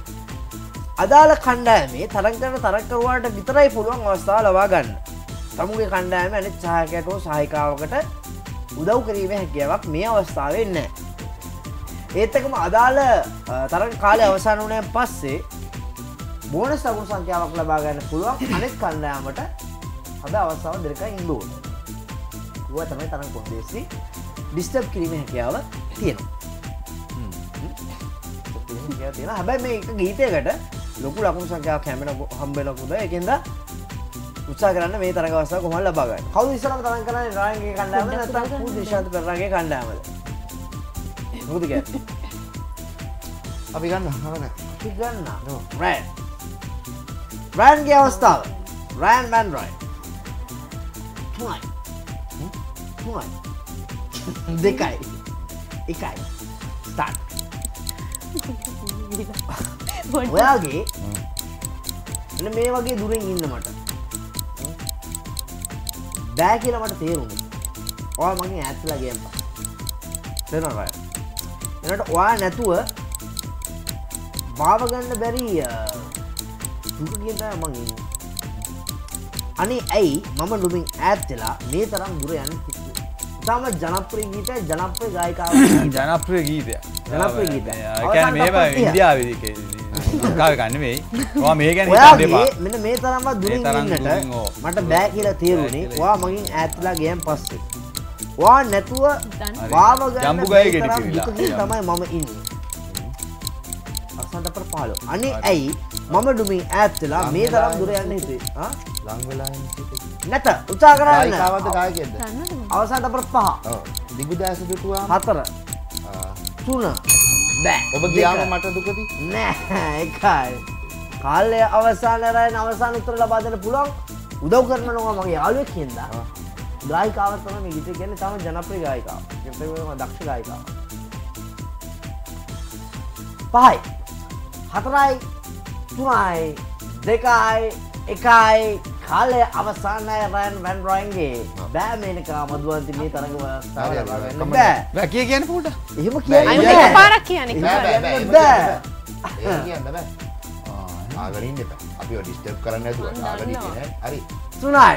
අදාළ කණ්ඩායමේ තරග කරන තරගකරුවාට විතරයි පුළුවන් අවස්ථාව ලබා ගන්න. තමුගේ කණ්ඩායම අනිත් සහායකයට හෝ සහායිකාවකට උදව් කිරීමේ හැකියාවක් මේ අවස්ථාවේ නැහැ. ඒත් එකම අදාළ අ, තරග කාලය අවසන් වුණාන් පස්සේ බෝනස් ලකුණු සංඛ්‍යාවක් ලබා ගන්න පුළුවන් අනෙක් කණ්ඩායමට අද අවස්ථාව දෙකයි ඉන්න ඕනේ. ුව තමයි තරම් කොන්දේසි ඩිස්ටබ් කිරීම හැකියාව තියෙනවා තියෙන හැබැයි මේ එක ගීතයකට ලොකු ලකුණු සංඛ්‍යාව කැමෙන හම්බෙනකුද එකෙන්ද උත්සා කරන්න මේ තරගවස්ථාව කොහොමද ලබා ගන්න. කවුද ඉස්සරහම තරඟ කරන්නේ රායන්ගේ කණ්ඩායමද නැත්නම් පූජ නිශාන්ත පෙරරාගේ කණ්ඩායමද? මොකද කියන්නේ? අපි ගන්න හරන ගන්න. රෑන්. රෑන්ගේ අවස්ථාව. රෑන් මැන් රයි. තුනයි. තුනයි. දෙකයි. එකයි. ස්ටාර්ට්. ඔයාගේ එන්න මේ වගේ දුරින් ඉන්න මට බෑ කියලා මට තේරුණේ ඔයා මගේ ඇත්ලා ගේම් තේරෙනවද එනට ඔයා නැතුව මාව ගන්න බැරි අ, දුකකින් තමයි මං ඉන්නේ අනේ ඇයි මම නුඹින් ඈත් වෙලා මේ තරම් දුර යන්න ඉතාමත් ජනප්‍රිය ගීතය ජනප්‍රිය ගායිකාවක් ජනප්‍රිය ගීතය. ජනප්‍රිය ගීතයක්. කැන මේ අවසාන ඉන්දියාවදි ලංකාව ගන්න වෙයි වා මේ ගැන ඔයාගේ දෙපා මෙන්න මේ මේ තරම් ඉන්නට දුරින්, ඔව්. මට බෑ කියලා තේරුණේ. ඔයා මගින් ඈත්ලා ගියන් පස්සේ. ඔයා නැතුව. වාව පිරිලා. තමයි මම ඉන්නේ. අක්සන්ට අපර පාලෝ අනේ ඇයි? මම ඩුමින් ඈත්ලා මේ තරම් දුර යන්න හිතුවේ. ආ? ලංවෙලා නැත. උත්සාහ කරන්න. ගායකෙද අවසානට අපර පහ. දිගු දෑස දුටුවා හතර. තුන. බෑ. ඔබ ගියාම. මට දුකති නෑ එකයි කාලය අවසාන රැන අවසාන උත්තර ලබා දෙන්න පුළුවන්. උදව් කරනවා මගේ යාළුවෙක් හින්දා ගායිකාවක් තමයි මේ ගීතය කියන්නේ. තම ජනප්‍රිය ගායිකාව. ජනප්‍රියම දක්ෂ ගායිකාව. පහයි. හතරයි. තුනයි. දෙකයි. එකයි කාලය අවසානය රෑන් වැන් රොයින්ගේ බෑ මේනකා මදුවන්ති මේ. ගන්න කමන්න. බෑ. වැකිය කියන පූට? එහෙම නෑ. පාරක් බෑ ආගරින් අපි ඩිස්ටර්බ් කරන්න නැතුව ආගරි කියන හරි. තුනයි.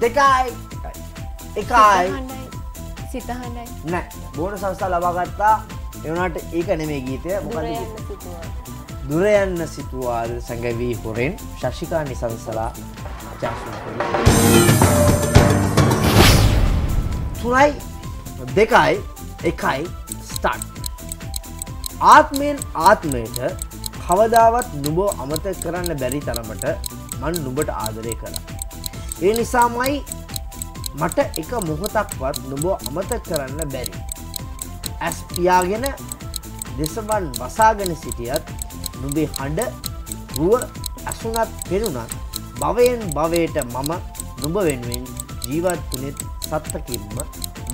දෙකයි. එකයි. සිත හඬයි නෑ. බෝන සංස්ථා ලබාගත්තා එවනට ඒක නෙමේ ගීතය. මොකද ගීතය? දුර යන්න සිතුවාද සැඟවී හොරෙන් ශෂිකා නිසංසලා තුනයි දෙකයි එකයි ස්ටාර්ට් ආත්මයෙන් ආත්මයට කවදාවත් නුබ අමත කරන්න බැරි තරමට මන් නුබට ආදරය කර ඒ නිසාමයි මට එක මොහොතක්වත් නුබ අමත කරන්න බැරි. ඇස් පියාගෙන දෙසබන් වසාගෙන සිටියත් නුබේ හඬ රුව ඇසුනත් පෙනුනත් භවයෙන් භවයට මම නුඹ වෙනුවෙන් ජීවත් වනෙත් සත්තකින්ම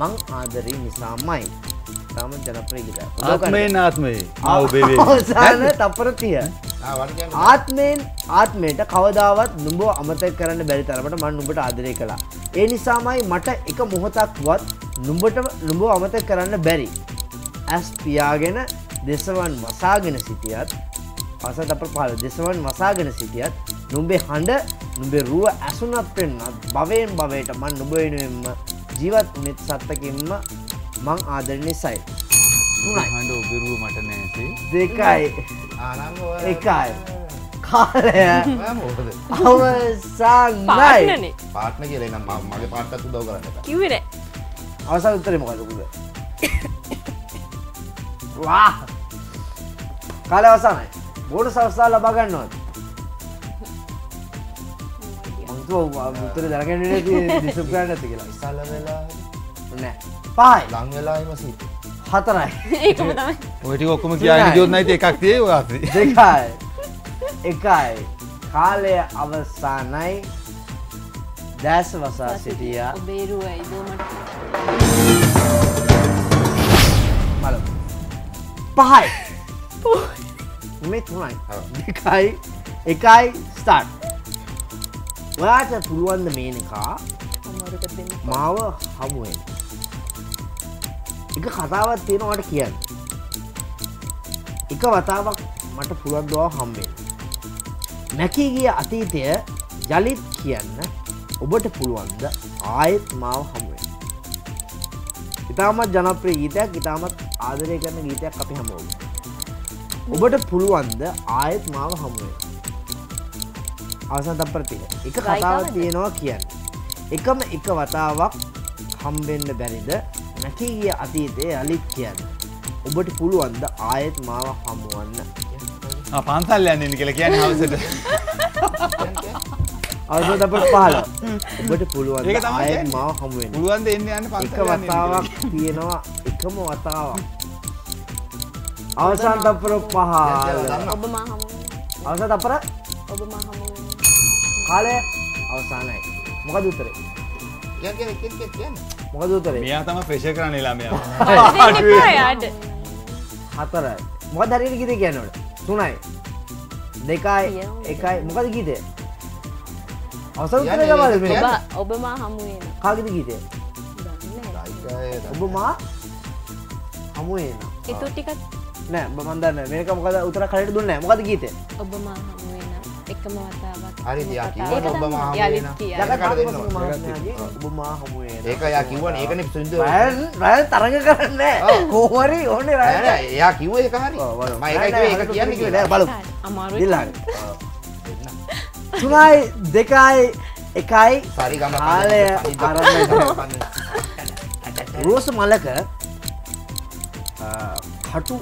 මං ආදරී නිසාමයි තාම ජනප්‍රිය ගීතයක්. ආත්මයෙන් ආත්මයේ. අවසාන කියන්න ආත්මයෙන් ආත්මයට කවදාවත් නුඹ අමතක කරන්න බැරි තරමට මන් නුඹට ආදරය කළා. ඒ නිසාමයි මට එක මොහොතක්වත් නුඹට නුඹ අමතක කරන්න බැරි. ඇස් පියාගෙන දෙසවන් වසාගෙන සිටියත් පස අප පල දෙසවන් වසාගෙන සිටියත් නුඹේ හඬ නුඹේ රුව ඇසුනත් පෙන්න්නත් භවයෙන් භවයට මන් නුබවෙනුවෙන්ම ජීවත් උනෙත් සත්තකින්ම මං ආදරණය සයි. හඬ ඔබෙරුව මට නෑසේ. දෙකයි. එකයි. කාලය පාටනනේ පාට්න කියල නම් ම- මගේ පාටත් උදව කරන්න එපා. කිව්වෙන අවසාන උත්තරේ මොකදකුද වා කාල අවසානයි බෝඩ සවස්ථා ලබා ගන්නවත් උත්තර දරගෙන දිසුපයන්න ඇති කියලා. ඉස්සල්ල වෙලා නෑ. පහයි. ලං වෙලාම සිට. හතරයි. ඒකම තමයි. ඔටි ඔක්කම කියන්න ගියොත් නයිති එකක් තිය. දෙකයි. එකයි. කාලය අවසානයි. දැස් වසා සිටිය. ඉදමට මල පහයි මේ තුනයි දෙකයි එකයි ස්ටාර්ට් ඔයාට පුළුවන්ද මේනකා මාව හමුවෙන් එක කතාවත් තියෙනවට කියන්න එක වතාවක් මට පුළුවන්දවා හම්බෙන් නැකීගිය අතීතය යළිත් කියන්න ඔබට පුළුවන්ද ආයෙත් මාව හමුවෙන් ඉතාමත් ජනප්‍රිය ගීතයක් ඉතාමත් ආදරය කරන ගීතයක් අපි හමුවම ඔබට පුළුවන්ද ආයෙත් මාව හමුවෙන් අවසන් තප්පරතිය එක කතාව? තියෙනවා කියන්න. එකම එක වතාවක් හම්බෙන්ඩ බැරිද? නැකී ගිය අතීතය අලිත් කියන්න. ඔබට පුළුවන්ද ආයෙත් මාව හමුවන්න? පන්සල් යන්න කියල කියන හවසට. අවස තපට පහල ඔබට පුළුවන් ආයෙත් කියන්නේ. මාව හමුවෙන් පුළුවන්ද එන්න යන්න එක පන්සල් යන්න වතාවක් තියෙනවා. එකම වතාවක් අවසන් තපර පහල ඔබ හමු අවස තපර ඔබ හමු කාලය? අවසානයි. මොකද උතරේ. මොකද උතරේ මෙයා තම ප්‍රේශ කරන්න ලාමයා යාට හතරයි. මොකද හරියට ගීතය කියන්නට තුනයි. දෙකයි එකයි. මොකද උත්තර කියන්නේ ගමද ඒක මේ ඔබ ඔබ මා හමුවෙන කාගෙද ගීතය? ගායිකය ඔබ මා හමුවේන ඉතු ටිකත් නෑ බමන්දන්න මේක මොකද උතර කලට දුන්න මොකද ගීතය ඔබ මා හමුවෙන එකම වතාවක්. හරි යා ඒක කිව්වන ඔබ තමයි. මහා යාළුත් වෙන. කියයි. යකඩ දෙන්න ඕන. ඔබ මා හමුවේ ඒක යා කිව්වන. ඒකනේ සුන්දර රැල් තරග කරන්න කෝමරි ඕනේ නෑ රෑ නෑ, එයා කිව්ව එක හරි. ඒක කියන්නේ බලු අමාරු තුනයි දෙකයි එකයි. සරි ගම කාලය ආරම්භ රෝස මලක කටු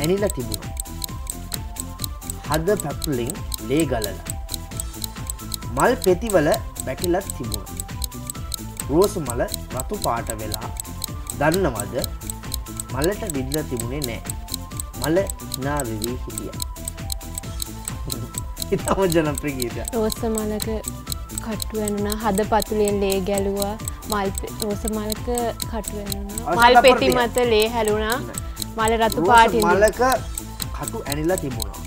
ඇනිල තිබුණ. හද පැප්ලිං ලේ ගලල. මල් පෙතිවල වැටිලත් තිබුණ. රෝස මල රතු පාට වෙලා දන්නවද? මල්ලට විද්ද තිබුණේ නෑ. මල නා විවී හිටිය. ඉතාම ජනප්‍රගීත රෝස මලක කට්ටු වෙනුනා හද පතුලෙන් ලේ ගැලුවා. මල් රෝස මලක කට්ටු වෙනුනා අවසන් මල් පෙති. මත ලේ හැලුණා මල රතු පාටින් මලක කටු ඇනිලා තිබුණා.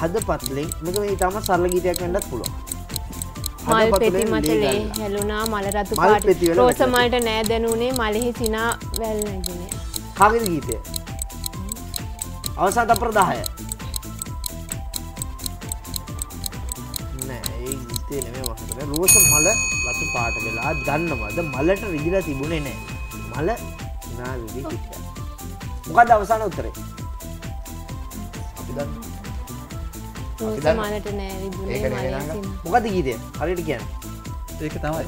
හද පත්ලෙන් මෙක මේ ඉතාම සරල ගීතයක් වෙන්නත් පුළුවන්. හද මල් පෙති මත ලේ ලේ ගල්ලා. හැලුණා මල රතු පාට පෙති වල රෝස වැටලා මලට නෑ දැනුනේ මලෙහි සිනා වැල් නැගිනේ. කාගෙද ගීතය? අවසාත ප්‍රදාහය ගීතය නෙමේ මහතර රෝස මල ලතු පාට වෙලා දන්නවද? මලට රිදිලා තිබුණේ නෑ. මල නා විදි මොකක්ද අවසාන උත්තරේ? නෙමෙයි මොකද ගීතය? හරියට කියන්න. ඒක තමයි.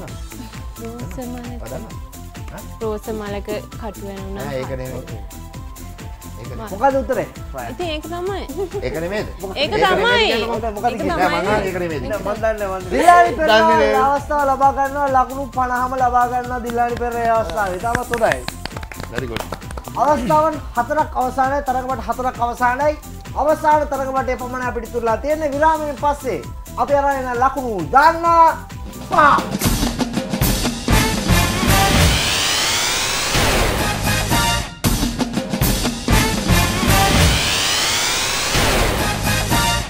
රෝස මලක. පදන්න රෝස මලක කටු වෙනුණා නෑ ඒක නෙමෙයි. ඒක නෙමෙයි. මොකද උත්තරේ? ඉතින් ඒක තමයි. ඒක නෙමෙයිද? ඒක ඒක තමයි. නෙමෙයි. මොකද මොකද ඒක ගීතය? නෑ, මං තමයි. අහන්නේ ඒක නෙමෙයිද? දිල්ලානි දන්නේ පෙරේරා නෑ. අවස්ථාව ලබා ගන්නවා ලකුණු 50ම ලබා ගන්නවා දිල්ලානි පෙරේරා අවස්ථාව. ඉතාමත් හොඳයි. very good අවස්ථාවන් හතරක් අවසානය තරකට හතරක් අවසානයි අවසාන තරකට පමණ පිටිතුරලා තියෙන විරාමෙන් පස්සේ අපි අරයන ලකුණු දන්නා පා!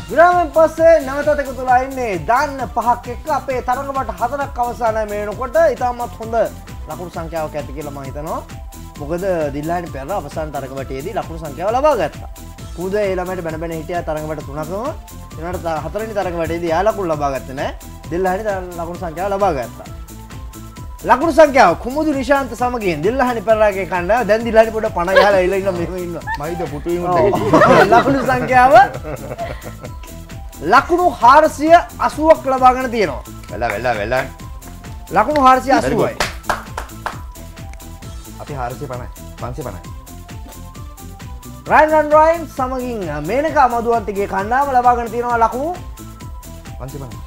විරාමෙන් පස්සේ නැවතත් එකතු වෙලා ඉන්නේ දාන්න පහක් එක්ක අපේ තරඟමට හතරක් අවසානය මේනකොට ඉතාමත් හොඳ ලකුණු සංඛ්‍යාවක් ඇති කියලා මම හිතනවා. මොකද දිල්ලානි පෙර අවසාන තරඟවටේදී ලකුණු සංඛ්‍යාව ලබා ගත්තා. කුද ඒ ළමයට බැන බැන හිටියා තරඟවට තුනකම. ඊළඟට හතරවෙනි තරඟවටේදී යා ලකුණු ලබා ගත්තේ නැහැ. දිල්ලානි ලකුණු සංඛ්‍යාව ලබා ගත්තා. ලකුණු සංඛ්‍යාව කුමුදු නිශාන්ත සමගින් දිල්ලහනි පෙරාගේ කණ්ඩායම දැන් දිල්ලහනි පොඩ පණ ගහලා ඉල ඉන්න මෙහෙම ඉන්නවා. මයිද පුටුවීම ලකුණු සංඛ්‍යාව ලකුණු 480ක් ලබාගෙන තියෙනවා. වෙලා වෙලා වෙලා ලකුණු 480යි. අපි හාරසි පණයි පන්සි පණයි රයින් රයින් සමගින් මේනකා මදුවන්තගේ කණ්ඩායම ලබාගෙන තියෙනවා ලකුණු පන්සි පණයි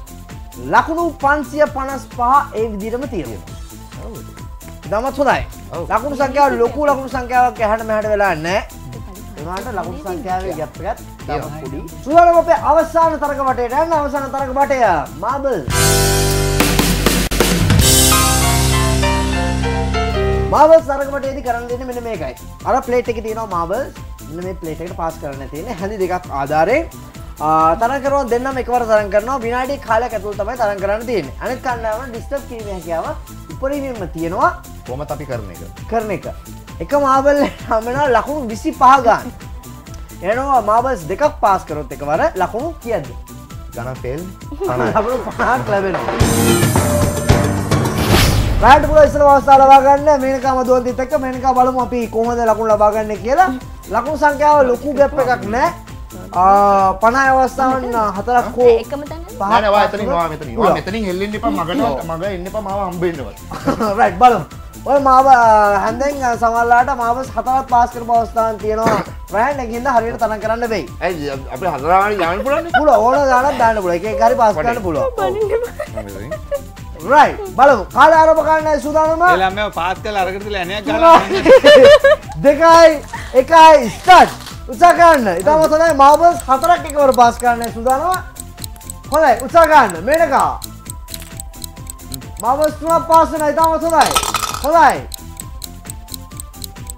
ලකුණු 555 ඒ විදිහටම තියෙනවා. ඉතාමත් හොඳයි. ලකුණු සංඛ්‍යාව ලොකු ලකුණු සංඛ්‍යාවක් එහාට මෙහාට වෙලා නැහැ. එනවාට ලකුණු සංඛ්‍යාවේ ගැප් එකත් ඉතාමත් පොඩි. සුවරම අපේ අවසාන තරග වටේට යන්න අවසාන තරග වටය. මාබල්. තරග වටේදී කරන්න දෙන්නේ මෙන්න මේකයි. අර ප්ලේට් එකේ තියෙනවා. මෙන්න මේ ප්ලේට් එකට පාස් කරන්න තියෙන්නේ. හැඳි දෙකක් ආධාරයෙන් තරන් කරන දෙන්නම එකවර තරන් කරනවා විනාඩි කාලයක් ඇතුළත තමයි තරන් කරන්න තියෙන්නේ. අනිත් කණ්ඩායම ඩිස්ටර්බ් කිරීමේ හැකියාව උපරිමයෙන්ම තියෙනවා කොහොමද අපි කරන එක කරන එක. එක මාබල් හමනා ලකුණු 25 ගන්න. එනවා මාබල්ස් දෙකක් පාස් කරොත් එකවර ලකුණු ෆේල් ලකුණු 50ක් ලැබෙනවා. රාට පුල ඉස්සර අවස්ථාව ලබා ගන්න මේනකා මදුවන්තිත් එක්ක මේනකා බලමු අපි කොහොමද ලකුණු ලබා ගන්න කියලා. ලකුණු සංඛ්‍යාව ලොකු ගැප් එකක් නැහැ. ආ 50 අවස්ථාවන් හතරක් හෝ එකම තැන පහක් නෑ නෑ වා කරොත් වා මෙතනින් හෙල්ලෙන්න එපා මගට මග එන්න එපා මාව හම්බෙන්නවත් රයිට් බලමු. ඔය මාව හැන්දෙන් සමහරලාට මාවස් හතරක් පාස් කරපු අවස්ථාවන් තියෙනවා. රෑන් එකකින්ද හරියට තරම් කරන්න වෙයි. ඇයි අපේ හදරාගන්න යන්න පුළුවන් පුළුවන් ඕන ගානක් දාන්න පුළුවන්. එක එක හරි පාස් කරන්න පුළුවන්. නේ රයිට් බලමු. කාලය ආරම්භ කරන්න සූදානම. එළම පාත් කල අරකට ලැනයක් තුනයි, ගල දෙකයි එකයි ස්ටාර්ට්. උත්සාහ ගන්න. ඉතාලම හොඳයි මාබල්ස් හතරක් එකවර පාස් කරන්න සූදානම. හොඳයි උත්සාහ ගන්න. මේනකා. මාබල්ස් තුනක් පාස් වෙනවා. ඉතාලම හොඳයි.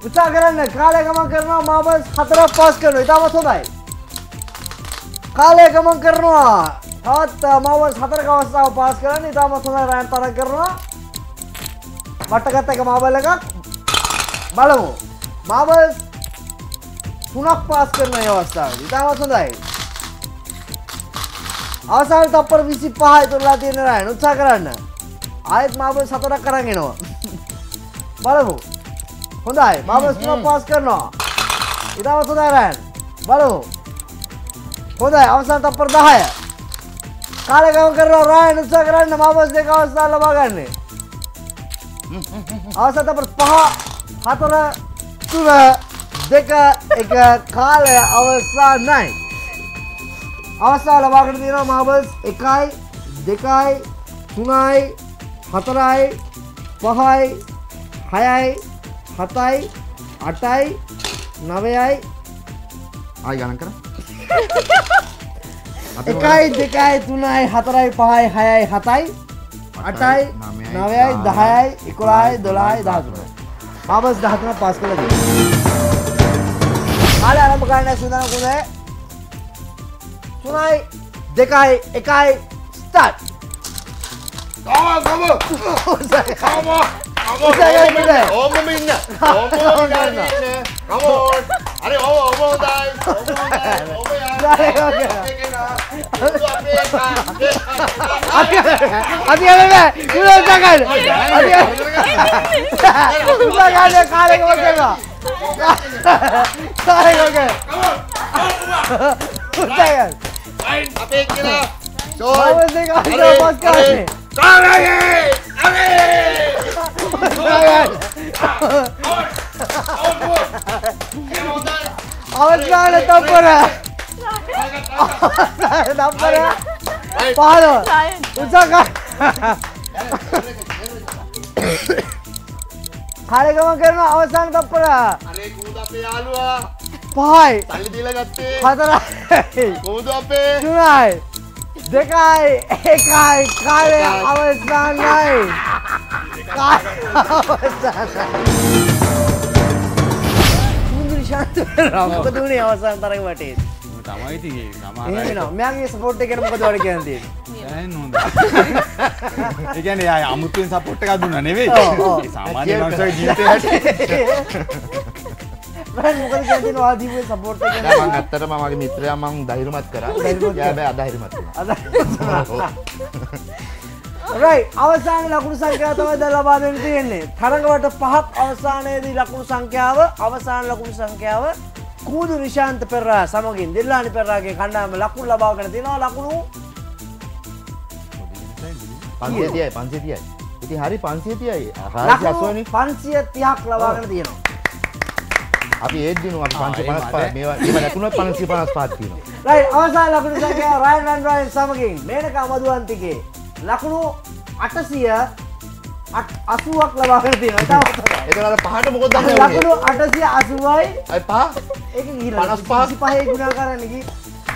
උත්සාහ කරන්න කාලය ගමන් කරනවා මාබල්ස් හතරක් පාස් කරනවා. ඉතාලම හොඳයි. කාලය ගමන් කරනවා. තවත් මාබල්ස් හතරක අවස්ථාව පාස් කරන්න. ඉතාලම හොඳයි රෑන් තරක් කරනවා. මට්ටගත්ත එක මාබල් එකක්. බලමු. මාබල් තුනක් පාස් කරන ඒ අවස්ථාවේදී ඉතාමත් හොඳයි අවසාන තප්පර 25 ඉතුරුලා තියෙන රයන් උත්සාහ කරන්න. ආයෙත් මාබල් සතරක් අරන් එනවා. බලමු. හොඳයි. මාබල් තුනක් පාස් කරනවා. ඉතාමත් හොඳයි රයන් බලමු. හොඳයි. අවසාන තප්පර 10 කාලය ගමන් කරනවා රයන් උත්සාහ කරන්න මාබල් දෙක අවස්ථාව ලබා ගන්නේ. අවසත පහ හතර තුන දෙක එක කාලය අවසානයි අවස්ථාව ලබාගෙන තියෙනවා මාබල්ස් එකයි දෙකයි තුනයි හතරයි පහයි හයයි හතයි අටයි නවයයි. ආයි ගණන් කර එකයි දෙකයි තුනයි හතරයි පහයි හයයි හතයි අටයි නවයයි, නවයයි දහයයි එකොලායි දොලායි දහතුනයි. මාබස් දහතුන පස් කළ දී කාල අරම්භ කරන්න සූදානම් කුණේ තුනයි දෙකයි එකයි ස්ටාර්ට් ගම ගම උසාවියට ඉන්න. ඕමම ඉන්න ඕමම ඉන්න කමෝන් අරේ ඕම ඕම හොඳයි ඕම හොඳයි ඕම අපි අපි යන්නේ කුණේ උසාගන්න අපි උසාගන්න කාලෙක වගේ කාලෙක වගේ උසාගන්න අපේ කියලා මාබස් දෙක අයියා පස් කරන්නේ කාරයේ අරේ උසාගන්න අවස්ථාන තප්පර තප්පර පහල උසක කාලගම කරන අවසාන තප්පර අරේ කූද අපේ යාළුවා පහයි සල්ලි දීලා ගත්තේ හතරයි කූද අපේ තුනයි දෙකයි එකයි කාලය අවස්ථානයි කාලය අවස්ථානයි මුදු නිශාන්ත මොකද වුණේ අවසාන තරග වටේ? තමයි තිගේ සමහර එහෙනම් මෙයාගේ සපෝට් එක ගැන මොකද ඔයාලා කියන්න? තියෙන්නේ? දැන් හොඳ ඒ කියන්නේ ආය අමුතුවෙන් සපෝට් එකක් දුන්නා නෙවෙයි. ඔව්, ඔව්. සාමාන්‍ය මනුස්සයෙක් ජීවිතේ හැටි නෑ, ගැන? මං ඇත්තටම මගේ මිත්‍රයා මං ධෛර්යමත් කරා අධෛර්යමත් වුණා. රයි අවසාන ලකුණු සංඛ්‍යාව තමයි දැන් ලබා දෙන්න තියෙන්නේ. තරඟවට පහක් අවසානයේදී ලකුණු සංඛ්‍යාව අවසාන ලකුණු සංඛ්‍යාව කූදු නිශාන්ත පෙරරා සමගින් දිල්ලානි පෙරරාගේ කණ්ඩායම ලකුණු ලබාගෙන තියෙනවා ලකුණු පන්සිය තියයි පන්සිය තියයි ඉතින් හරි පන්සිය තියයි හාසි ලකුණු අස්වනි 530ක් ලබාගෙන තියෙනවා. අපි ඒද්දිනු අපි පංච ඒ පනස් පහ මට- මේවා ඒව පනස් පහක් තියෙනවා රයි අවසාන ලකුණු සංඛ්‍යාව රයන් රන් රයන් සමගින් මේනකා මදුවන්තිගේ ලකුණු 800 80ක් ලබාගෙන තියෙනවා. එතන අර පහට මොකද දන්නේ? ලකුණු 880යි අයි පහ? ඒක ගිහිල්ලා 55 55 ගුණා කරන්න ගිහින්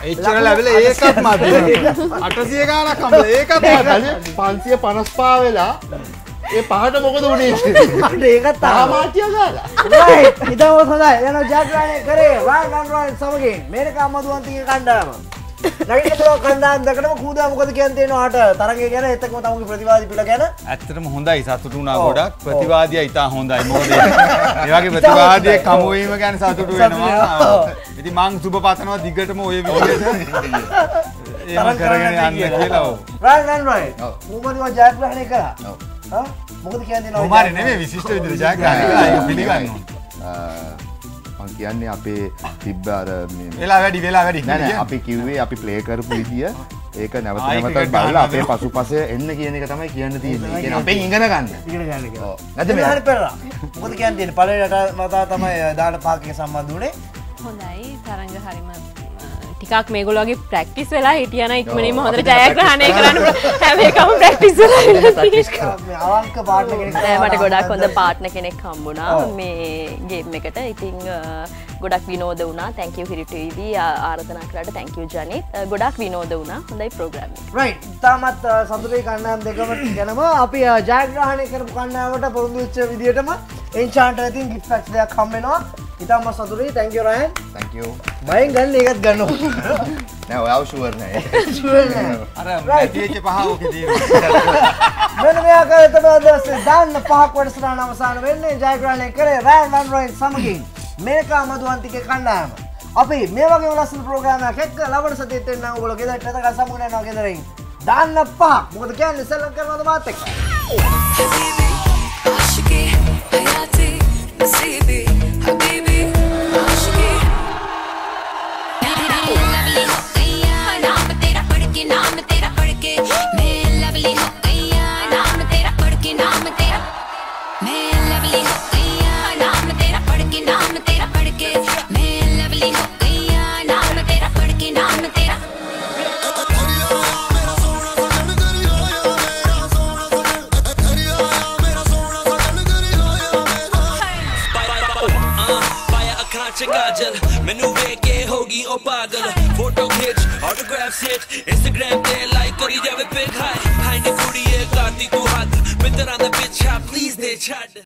එච්චර ලැබිල ඒකත් මදි. අටසිය ගානක් කම්බල ඒකත්. පන්සිය පනස් පා වෙලා ඒ පහට මොකද උනේ? ඒකත් තාම. තාමාටිය ඉතම හොඳයි. යන ජයග්‍රහණය කරේ රයින් රන් රයින් සමගින් මේනක අම්මදුවන්තිගේ කණ්ඩායම. නැගිටලා කණ්ඩායම් දෙකටම කූදා මොකද කියන්න තියෙනවා අට තරගය ගැන එතකම තමගේ ප්‍රතිවාදී පිළ ගැන. ඇත්තටම හොඳයි. සතුටු වුණා. ගොඩක්. ප්‍රතිවාදිය ඉතා හොඳයි මොකද ඒ වගේ ප්‍රතිවාදියෙක් හමු වීම ගැන සතුටු වෙනවා. ඉතින් මං සුබ පතනවා දිගටම ඔය විදිහට. එහෙම කරගෙන යන්න කියලා. ඔව්. මුමදිවා ජයග්‍රහණය කරා? මොකද කියන්න හරි නෙමෙයි විශිෂ්ට විදිහට ජයග්‍රහණය කළා ඒක පිළිගන්න ඕන. මං කියන්නේ අපේ තිබ්බ අර මේ වෙලා වැඩි වෙලා වැඩි නෑ නෑ අපි කිව්වේ අපි ප්ලේ කරපු විදිය ඒක නැවත ක්‍රිකට් බලලා අපේ දෙනවා. පසුපස එන්න කියන එක තමයි කියන්න තියෙන්නේ. ඒ කියන්නේ අපෙන් ඉගෙන ගන්න. හරි පෙරලා. මොකද කියන්න තියෙන්නේ? පළවෙනි වතාව තමයි දාන පාකක සම්බන්ධ වුණේ. හොඳයි තරංග හරිම අ, ටිකක් මේගොල්ලෝගේ ප්‍රැක්ටිස් වෙලා හිටියන හොඳට අපි ජයග්‍රහණය කරන්න එකම ප්‍රැක්ටිස් මට ගොඩක් හොඳ පාට්න කෙනෙක් හම්බුණා. ඔව්. මේ ගේම් එකට. ඉතිං ගොඩක් විනෝද වුණා. තැංකව හිරිටවී ආරධනා කරට. තැංකව ජනිත් ගොඩක් විනෝද වුණා. හොඳයි ප්‍රෝග්‍රම් රයි් තාමත් සතුරේ කණ්ඩම් දෙකම ගැනම. අපි ජයග්‍රහණය කරපු කණ්ඩාවට පොරුදුච්ච විදිටම එන්චාන්ට ඇතින් ගිත් ෆක්ස් දෙයක් කම්බෙනවා ඉතාම සතුරේ තැංක රයන් තැක බයින් ගන්න එකත් ගන්නවා නැ ඔයාව ශුවරණය මෙනයාක එතමදස දන්න පහක් වඩසරා අවසාන වෙන්නේ ජයග්‍රහණය කරේ රෑන් වන් රයින් සමගින් මේකා මදුවන්තික කණ්ඩායම අපි මේ වගේ ලස්සන ප්‍රෝග්‍රාමයක් එක්ක ලබන සතියේත් එන්න ඔයගොල්ලෝ ගෙදරට නැතක සමුණනවා ගෙදරින් දාන්න පහ මොකද කියන්නේ සෙල්ලම් කරනවද මාත් එක්ක ආශිකේ හයාති නසීබී ओ पागल। फ़ोटो खिंच ऑटोग्राफ सेट इंस्टाग्राम ते लाइक करी जावे पिक हाय भाई ने कुड़ी ए काती तू हाथ मित्रां दे पिछा प्लीज़ दे छड़।